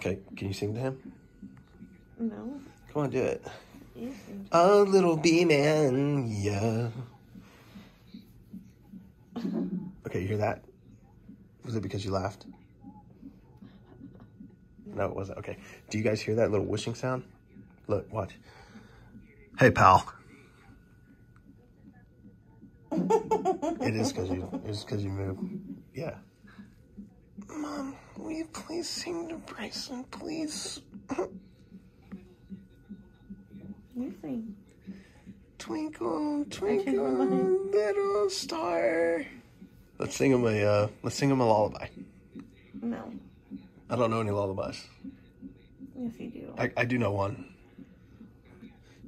Okay, can you sing to him? No. Come on, do it. Oh, little bee man, yeah. Okay, you hear that? Was it because you laughed? No, it wasn't. Okay. Do you guys hear that little whooshing sound? Look, watch. Hey, pal. it is because you. It's because you move. Yeah. Mom, will you please sing to Bryson, please? You sing. Twinkle, Twinkle, twinkle, little star. Let's sing him a. Uh, let's sing him a lullaby. No. I don't know any lullabies. Yes, you do. I, I do know one.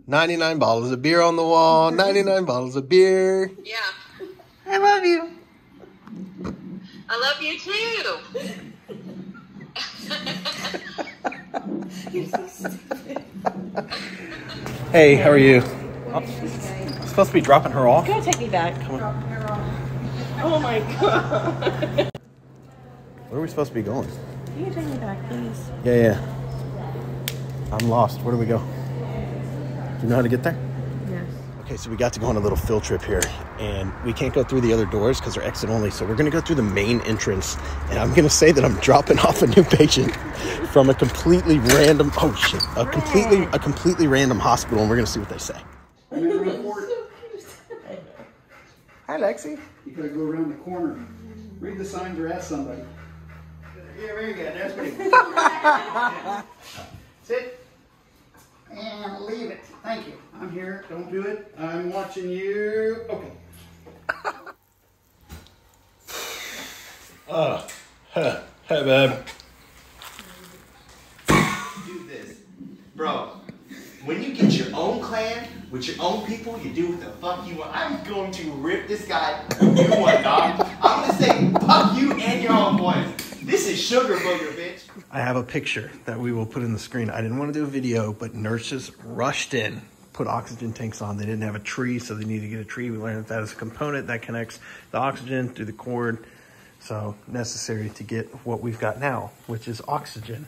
99 bottles of beer on the wall, 99 bottles of beer. Yeah. I love you. I love you too. You're so stupid. Hey, how are you? I'm supposed to be dropping her off. Go take me back. Oh my god. Where are we supposed to be going? Can you take me back, please? Yeah, yeah. I'm lost. Where do we go? Do you know how to get there? Yes. Okay, so we got to go on a little field trip here, and we can't go through the other doors because they're exit only. So we're going to go through the main entrance, and I'm going to say that I'm dropping off a new patient from a completely random. Oh shit! A completely a completely random hospital, and we're going to see what they say. Hi, Lexi. You gotta go around the corner. Read the signs or ask somebody. Yeah, very good. That's pretty good. Sit. And leave it. Thank you. I'm here. Don't do it. I'm watching you. Okay. Oh, huh, hey, babe. do this. Bro, when you get your own clan with your own people, you do what the fuck you want. I'm going to rip this guy you want, dog. This sugar booger, bitch. I have a picture that we will put in the screen. I didn't want to do a video, but nurses rushed in, put oxygen tanks on. They didn't have a tree, so they needed to get a tree. We learned that that is a component that connects the oxygen through the cord. So necessary to get what we've got now, which is oxygen.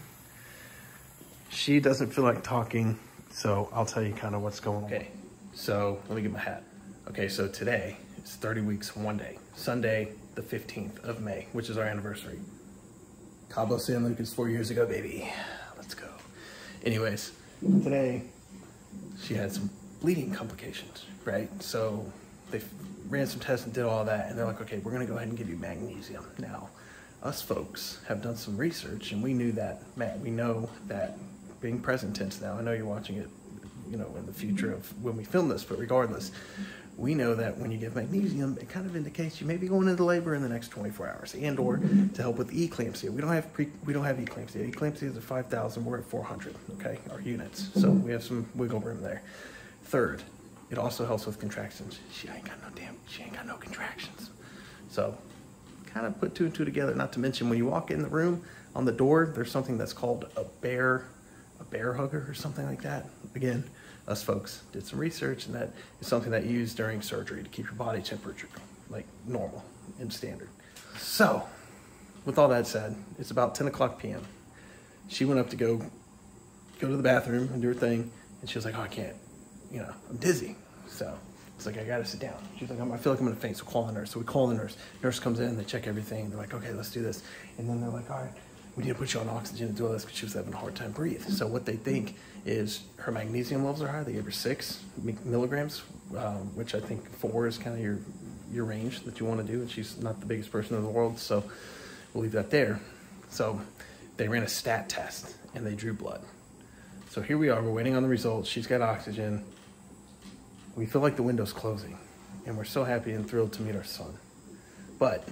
She doesn't feel like talking, so I'll tell you kind of what's going on. Okay, so let me get my hat. Okay, so today is 30 weeks, one day. Sunday, the 15th of May, which is our anniversary. Cabo San Lucas four years ago, baby. Let's go. Anyways, today she had some bleeding complications, right? So they ran some tests and did all that, and they're like, okay, we're gonna go ahead and give you magnesium. Now, us folks have done some research, and we knew that, Matt, we know that being present tense now, I know you're watching it, you know, in the future of when we film this, but regardless, we know that when you give magnesium, it kind of indicates you may be going into labor in the next 24 hours, and or to help with eclampsia. We don't have pre, we don't have eclampsia. Eclampsia is at 5,000. We're at 400. Okay, our units. So we have some wiggle room there. Third, it also helps with contractions. She ain't got no damn. She ain't got no contractions. So kind of put two and two together. Not to mention when you walk in the room on the door, there's something that's called a Bair, a Bair Hugger or something like that. Again, us folks did some research, and that is something that you use during surgery to keep your body temperature like normal and standard. So, with all that said, it's about 10 o'clock p.m. She went up to go go to the bathroom and do her thing, and she was like, "Oh, I can't, you know, I'm dizzy." So it's like I gotta sit down. She's like, I feel like I'm gonna faint, so call the nurse. So we call the nurse. Nurse comes in, they check everything. They're like, okay, let's do this. And then they're like, all right, we need to put you on oxygen and do all this because she was having a hard time breathing. So what they think is her magnesium levels are high. They gave her six milligrams, um, which I think four is kind of your your range that you want to do. And she's not the biggest person in the world, so we'll leave that there. So they ran a stat test and they drew blood. So here we are. We're waiting on the results. She's got oxygen. We feel like the window's closing, and we're so happy and thrilled to meet our son. But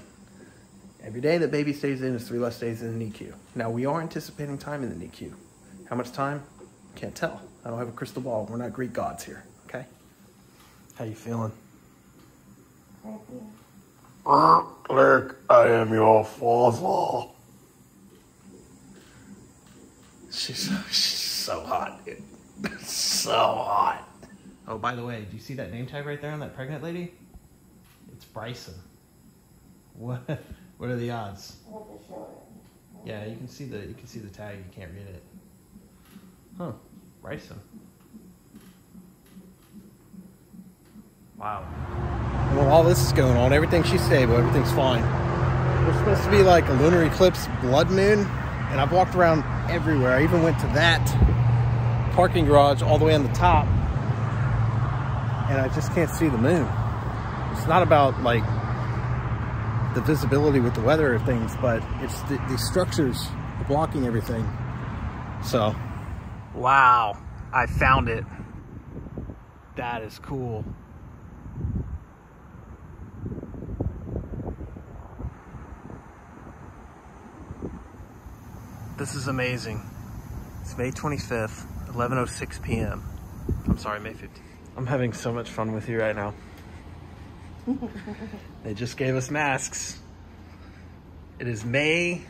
every day that baby stays in is three less days in the NICU. Now we are anticipating time in the NICU. How much time? Can't tell. I don't have a crystal ball. We're not Greek gods here. Okay. How you feeling? Clerk, I am your father. She's she's so hot, dude. so hot. Oh, by the way, do you see that name tag right there on that pregnant lady? It's Bryson. What? What are the odds? Yeah, you can see the you can see the tag. You can't read it. Huh? Ricin. Wow. Well, all this is going on. Everything's she's stable. Everything's fine. There's supposed to be like a lunar eclipse blood moon, and I've walked around everywhere. I even went to that parking garage all the way on the top, and I just can't see the moon. It's not about like the visibility with the weather or things, but it's the, the structures are blocking everything. So, wow, I found it. That is cool. This is amazing. It's May 25th, 11.06 p.m. I'm sorry, May 15th. I'm having so much fun with you right now. They just gave us masks. It is May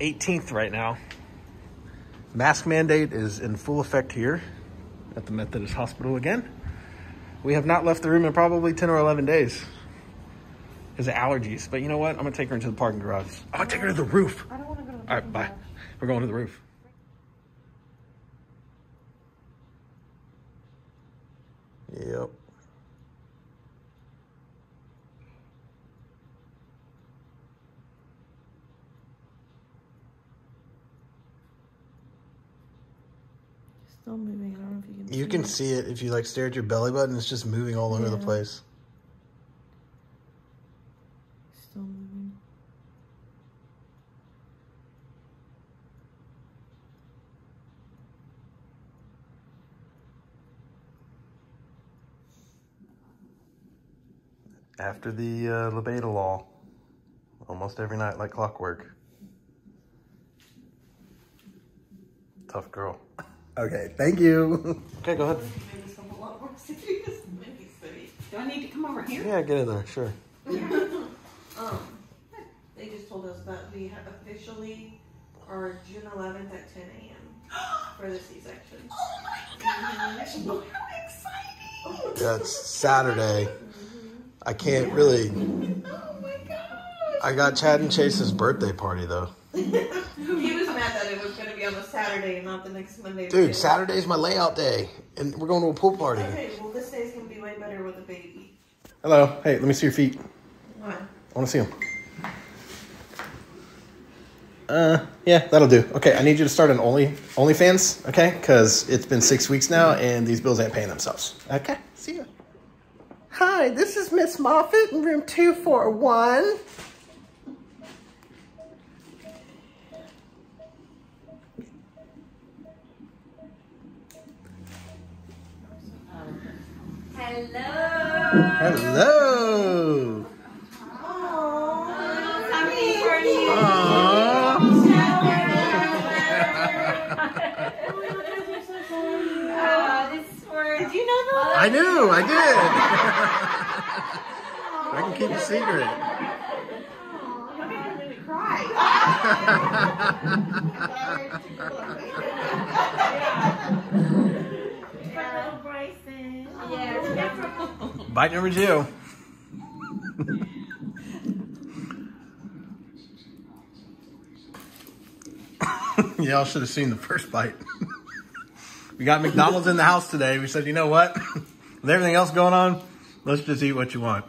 18th right now. Mask mandate is in full effect here at the Methodist Hospital again. We have not left the room in probably 10 or 11 days because of allergies. But you know what? I'm going to take her into the parking garage. I'm going to take her to the roof. I don't want to go to the All right, bye. We're going to the roof. Yep. Still moving. I don't know if you can. You see can it. see it if you like stare at your belly button. It's just moving all over the place. Still moving. After the uh, law, almost every night like clockwork. Tough girl. Okay, thank you. okay, go ahead. Do I need to come over here? Yeah, get in there, sure. Um, they just told us that we have officially are June 11th at 10 a.m. for the C-section. Oh my gosh! How exciting! Yeah, it's Saturday. I can't really. Oh my gosh! I got Chad and Chase's birthday party though. He mad that it was going to be on a Saturday and not the next Monday. Dude, Saturday's my layout day, and we're going to a pool party. Okay, well this day's going to be way better with a baby. Hello. Hey, let me see your feet. What? I want to see them. Uh, yeah, that'll do. Okay, I need you to start an Only OnlyFans, okay? Because it's been six weeks now, and these bills ain't paying themselves. Okay, see ya. Hi, this is Miss Moffat in room two four one. Hello. Hello. Aww. Did you know that? I knew, I did. I can keep a secret. Bite number two. Y'all should have seen the first bite. we got McDonald's in the house today. We said, you know what? With everything else going on, let's just eat what you want.